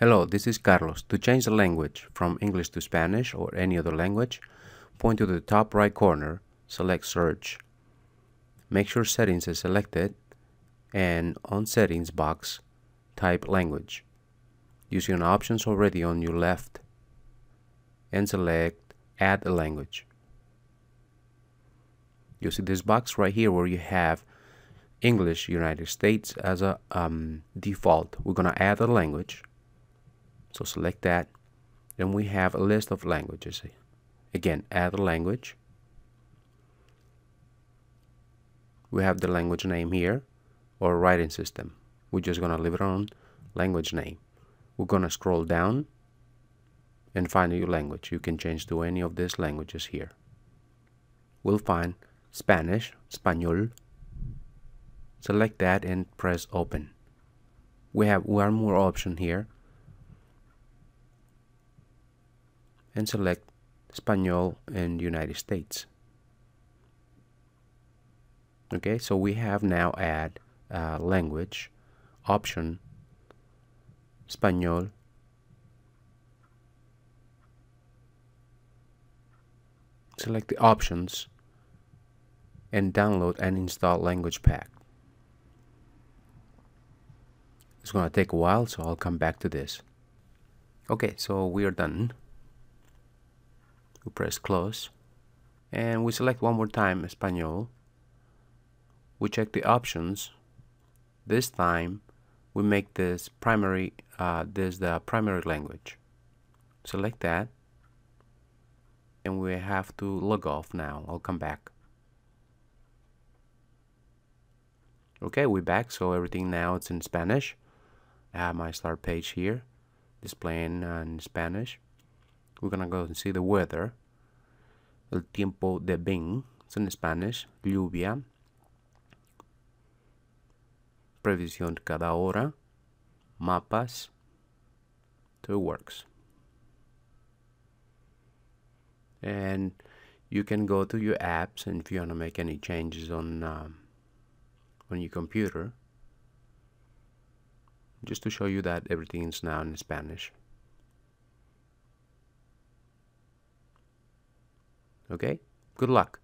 Hello, this is Carlos. To change the language from English to Spanish or any other language, point to the top right corner, select Search. Make sure Settings is selected and on Settings box, type Language. Using options already on your left and select Add a language. You see this box right here where you have English United States as a um, default. We're going to add a language so select that. Then we have a list of languages again add a language. We have the language name here or writing system. We're just gonna leave it on language name. We're gonna scroll down and find a new language. You can change to any of these languages here. We'll find Spanish Español select that and press open. We have one more option here and select Espanol in United States. Okay, so we have now add uh, language option Espanol select the options and download and install language pack. It's gonna take a while so I'll come back to this. Okay so we are done we press close. And we select one more time Espanol. We check the options. This time we make this primary uh, this the primary language. Select that. And we have to log off now. I'll come back. Okay we're back. So everything now it's in Spanish. I have my start page here displaying in Spanish. We're gonna go and see the weather. El tiempo de it's in Spanish, lluvia. Previsión cada hora, mapas, two works. And you can go to your apps and if you want to make any changes on um, on your computer just to show you that everything is now in Spanish. Okay? Good luck.